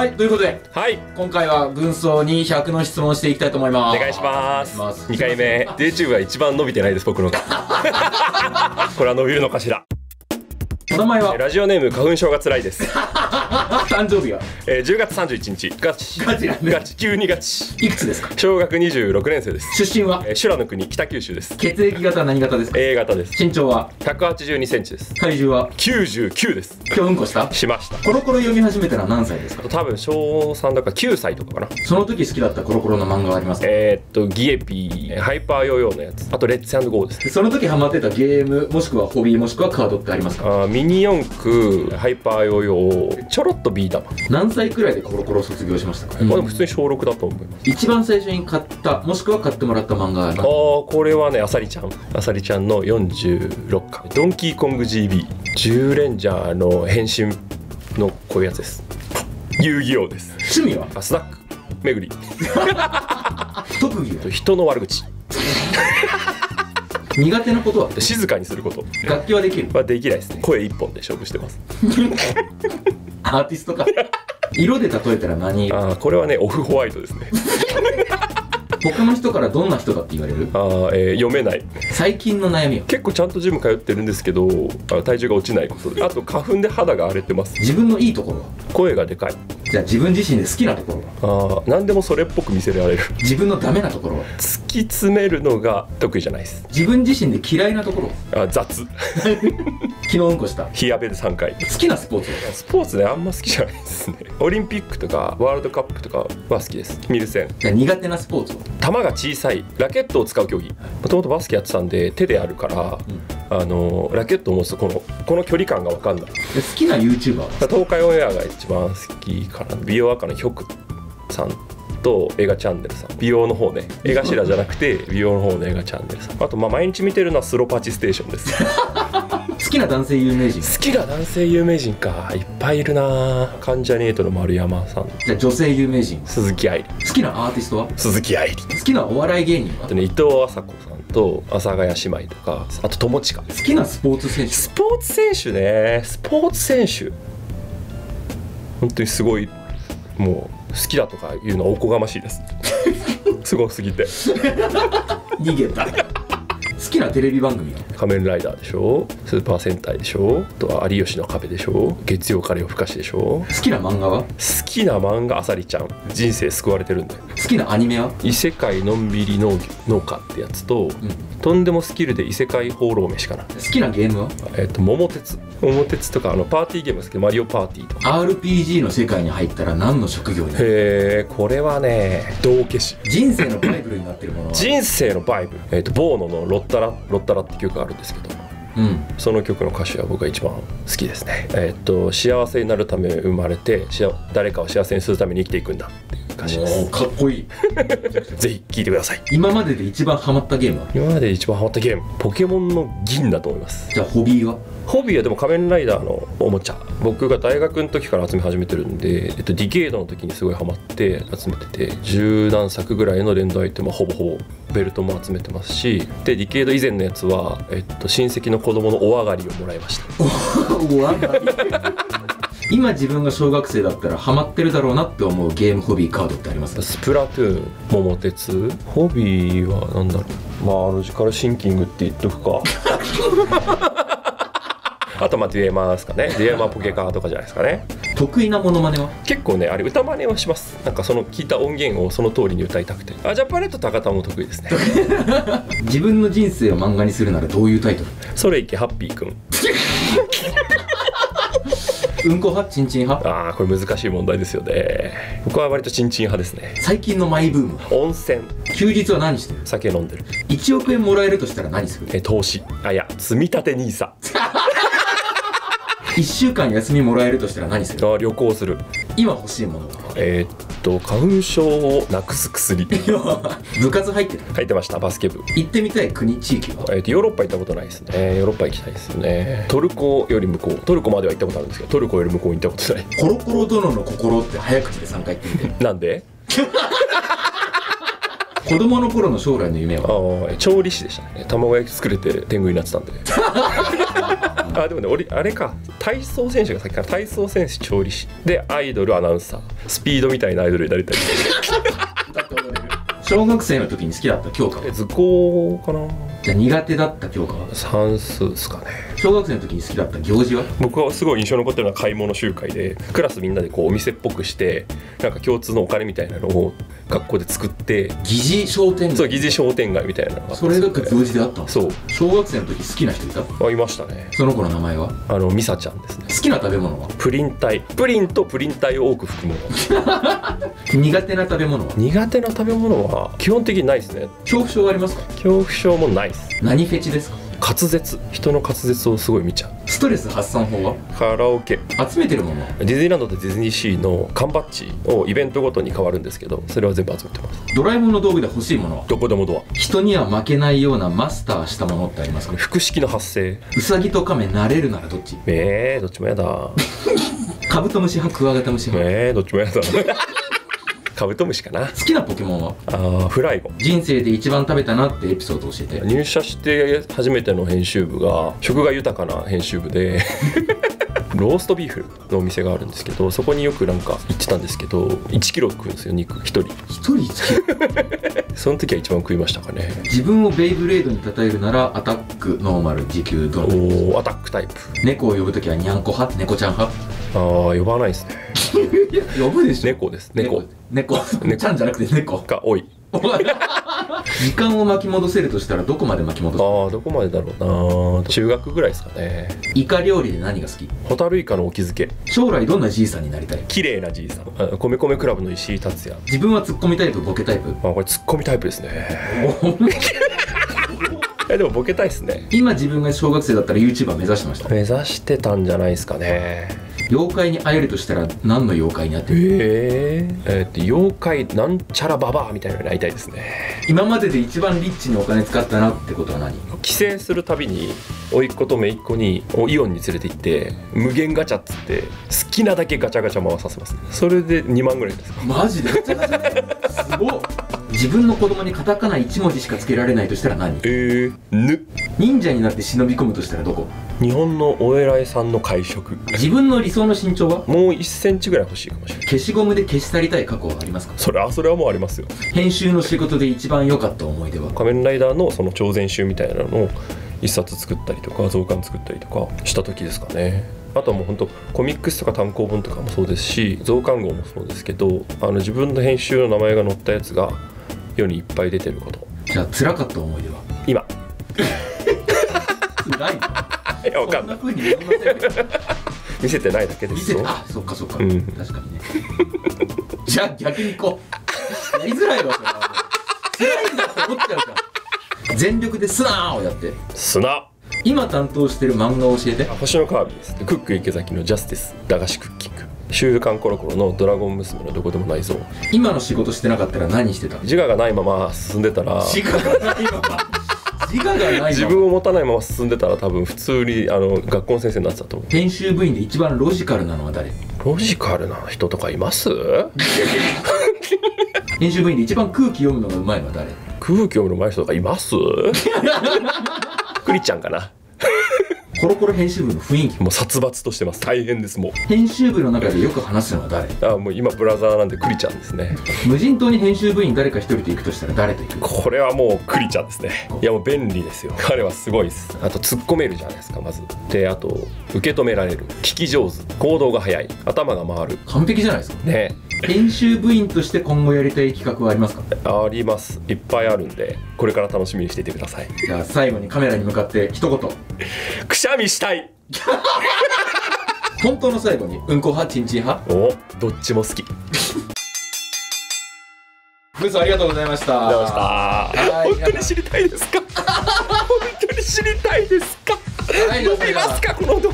はいということではい。今回は軍曹に100の質問をしていきたいと思います。お願いします。お願いします。2回目。YouTube は一番伸びてないです僕のが これは伸びるのかしら。お名前は？ラジオネーム花粉症が辛いです、誕生日は？えー、10月31日ガチ。ガチなんだ。ガチ。急にガチいくつですか？小学26年生です、出身は？えー、修羅の国北九州です。血液型は何型ですか？A 型です。身長は？182センチです。体重は？99です。今日うんこした？しました。コロコロ読み始めたのは何歳ですか？多分小3だから9歳とかかな。その時好きだったコロコロの漫画はありますか？えー、っとギエピーハイパーヨーヨーのやつ。あとレッツゴーです。その時ハマってたゲームもしくはホビーもしくはカードってありますか？あーミニ四駆ハイパーヨーヨーちょろっとビー玉、何歳くらいでコロコロを卒業しましたか、まあでも普通に小6だと思います一番最初に買ったもしくは買ってもらった漫画は？ああこれはねあさりちゃん。あさりちゃんの46巻ドンキーコング GB 10レンジャーの変身のこういうやつです。遊戯王です。趣味は？あスナック。巡り。特技は？人の悪口。苦手なことは？静かにすること。楽器はできるはできないですね。声一本で勝負してます アーティストか。色で例えたら何？ああこれはねオフホワイトですね。他の人からどんな人だって言われる？あー、えー読めない。最近の悩みは？結構ちゃんとジム通ってるんですけどあ体重が落ちないことで。あと花粉で肌が荒れてます。自分のいいところは？声がでかいじゃあ自分自身で好きなところは？あー何でもそれっぽく見せられる。自分のダメなところは？突き詰めるのが得意じゃないです。自分自身で嫌いなところ？はあ雑。昨日うんこした？冷やべで3回。好きなスポーツは？スポーツねあんま好きじゃないですね。オリンピックとかワールドカップとかは好きです。見る線。苦手なスポーツは？球が小さい。ラケットを使う競技。もともとバスケやってたんで手でやるから、あのラケットを持つとこのこの距離感が分かんない。で好きな YouTuber は？東海オンエアが一番好きかな。美容赤のヒョクさんと映画チャンネルさん。美容の方ね。映画白じゃなくて 美容の方の映画チャンネルさん。あとまあ毎日見てるのはスロパチステーションです。好きな男性有名人？好きな男性有名人か。いっぱいいるな。関ジャニエイトの丸山さん。じゃあ女性有名人？鈴木愛理。好きなアーティストは？鈴木愛理。好きなお笑い芸人は？あとね伊藤麻子さんと阿佐ヶ谷姉妹とかあと友近。好きなスポーツ選手スポーツ選手ね。スポーツ選手。本当にすごいもう好きだとかいうのはおこがましいです。すごすぎて。逃げた。好きなテレビ番組は仮面ライダーでしょ？スーパー戦隊でしょ？あとは有吉の壁でしょ？月曜カレーをふかしでしょ？好きな漫画は？好きな漫画あさりちゃん。人生救われてるんだよ。好きなアニメは？異世界のんびり農農家ってやつと、とんでもスキルで異世界放浪飯かな。好きなゲームは？えっ、と桃鉄桃鉄とかあのパーティーゲームですけどマリオパーティーとか。RPG の世界に入ったら何の職業になるへえこれはね道化師。人生のバイブルになってるものは。人生のバイブル、えー、とボーノのロッタラ「ロッタラ」って曲があるんですけど。うん。その曲の歌詞は僕が一番好きですね。えっ、と幸せになるため生まれて誰かを幸せにするために生きていくんだっていう歌詞ですかっこいい。ぜひ聴いてください。今までで一番ハマったゲームは？今まで一番ハマったゲーム。ポケモンの銀だと思います。じゃあホビーは？ホビーはでも仮面ライダーのおもちゃ。僕が大学の時から集め始めてるんで、えっと、ディケードの時にすごいハマって集めてて十何作ぐらいの連動アイテムはほぼほぼベルトも集めてますしでディケード以前のやつは、えっと、親戚の子供のお上がりをもらいました。おわがり今自分が小学生だったらハマってるだろうなって思うゲームホビーカードってありますか？スプラトゥーン桃鉄。ホビーは何だろう。まあロジカルシンキングって言っとくか。あとまあデュエマーですかね。デュエマーポケカーとかじゃないですかね。得意なモノマネは？結構ねあれ歌真似をします。なんかその聞いた音源をその通りに歌いたくて。あジャパネット高田も得意ですね。自分の人生を漫画にするならどういうタイトル？それいけハッピーくんうんこ派？チンチン派？あーこれ難しい問題ですよね。僕は割とチンチン派ですね。最近のマイブームは？温泉。休日は何してる？酒飲んでる。1億円もらえるとしたら何する？え投資。あいや積み立て NISA 1週間休みもらえるとしたら何する？あ旅行する。今欲しいものは？えーっと花粉症をなくす薬。部活入ってる。書いてましたバスケ部。行ってみたい国地域は？えーっとヨーロッパ行ったことないですね。ヨーロッパ行きたいですよね。トルコより向こう。トルコまでは行ったことあるんですけどトルコより向こうに行ったことない。コロコロ殿の心って早口で3回言ってみてなんで？子供の頃の将来の夢あはー調理師でしたね。卵焼き作れて天狗になってたんで あでもね俺あれか。体操選手が先から体操選手調理師。でアイドルアナウンサー。スピードみたいなアイドルになりたい。小学生の時に好きだった教科図工かな？じゃあ苦手だった教科は。算数ですかね小学生の時に好きだった行事は？僕はすごい印象に残ってるのは買い物集会でクラスみんなでこうお店っぽくしてなんか共通のお金みたいなのを学校で作って疑似商店そう街疑似商店街みたいなそれが行事であったの？そう。小学生の時好きな人いた？あいましたね。その子の名前は？あのミサちゃんですね。好きな食べ物は？プリン体プリンとプリン体を多く含む苦手な食べ物は？苦手な食べ物は基本的にないですね。恐怖症はありますか？恐怖症もないです。何フェチですか？滑舌人の滑舌をすごい見ちゃう。ストレス発散法は？カラオケ。集めてるもの？はディズニーランドとディズニーシーの缶バッジをイベントごとに変わるんですけどそれは全部集めてます。ドラえもんの道具で欲しいものは？どこでもドア。人には負けないようなマスターしたものってありますか？複式の発声ウサギとカメ慣れるならどっち？えー、どっちもやだ。カブトムシ派クワガタムシ派。えー、どっちもやだカブトムシかな。好きなポケモンは？あーフライゴ人生で一番食べたなってエピソード教えて。入社して初めての編集部が食が豊かな編集部で ローストビーフのお店があるんですけどそこによくなんか行ってたんですけど1キロ食うんですよ肉。1人。一人好き その時は一番食いましたかね。自分をベイブレードに例えるならアタックノーマル時給どのおーアタックタイプ。猫を呼ぶときはニャンコ派？猫ちゃん派？あー呼ばないですね。呼ぶでしょ。猫です。猫。猫。猫。ちゃんじゃなくて猫。が多い。時間を巻き戻せるとしたらどこまで巻き戻す？ああどこまでだろうな。中学ぐらいですかね。イカ料理で何が好き？ホタルイカのお気づけ。将来どんなじいさんになりたい？綺麗なじいさん。あ米米クラブの石井達也。自分はツッコミタイプボケタイプ？あこれツッコミタイプですね。えでもボケたいですね。今自分が小学生だったら YouTuber 目指してました。目指してたんじゃないですかね妖怪に会えるとしたら何の妖怪に会ってる？えー、えーって妖怪なんちゃらババアみたいなのになりたいですね。今までで一番リッチにお金使ったなってことは何？帰省するたびに甥っ子と姪っ子におイオンに連れて行って無限ガチャっつって好きなだけガチャガチャ回させますそれで2万ぐらいですマジで？ガチャガチャ？すごっ。自分の子供にカタカナ1文字しかつけられないとしたら何？えー、ぬ忍者になって忍び込むとしたらどこ？日本のお偉いさんの会食。自分の理想の身長は？もう1センチぐらい欲しいかもしれない。消しゴムで消し去りたい過去はありますか？それはそれはもうありますよ。編集の仕事で一番良かった思い出は？仮面ライダーのその超全集みたいなのを一冊作ったりとか増刊作ったりとかした時ですかね。あとはもう本当コミックスとか単行本とかもそうですし増刊号もそうですけどあの自分の編集の名前が載ったやつが世にいっぱい出てること。じゃあ辛かった思い出は？今辛いない やわかんない。そんな風に見えません見せてないだけですよ。見せてあそっかそっか、うん。確かにね。じゃあ逆にこう。やりづらいわそれは。辛いんだって思っちゃうから全力でスナーをやって。砂今担当してる漫画を教えて。星のカービィです。クック池崎のジャスティス。駄菓子クッキング。週刊コロコロのドラゴン娘のどこでもないぞ。今の仕事してなかったら何してた自我がないまま進んでたら。自我がないまま自我がないまま自分を持たないまま進んでたら多分普通にあの学校の先生になってたと思う。編集部員で一番ロジカルなのは誰？ロジカルな人とかいます？編集部員で一番空気読むのがうまいのは誰？空気読むの上手い人とかいます？クリちゃんかな？コロコロ編集部の雰囲気。もう殺伐としてます。大変ですもう。編集部の中でよく話すのは誰？あもう今ブラザーなんでクリちゃんですね。無人島に編集部員誰か一人と行くとしたら誰と行く？これはもうクリちゃんですね。いやもう便利ですよ。彼はすごいです。あと突っ込めるじゃないですかまず。であと受け止められる。聞き上手。行動が早い。頭が回る。完璧じゃないですか。ね。編集部員として今後やりたい企画はありますか？あります。いっぱいあるんでこれから楽しみにしていてください。じゃあ最後にカメラに向かって一言。くしゃみしたい。本当の最後にうんこ派チンチン派？おどっちも好き。ブースありがとうございました。ありがとうございました。はい本当に知りたいですか？本当に知りたいですか？はい伸びますか？この動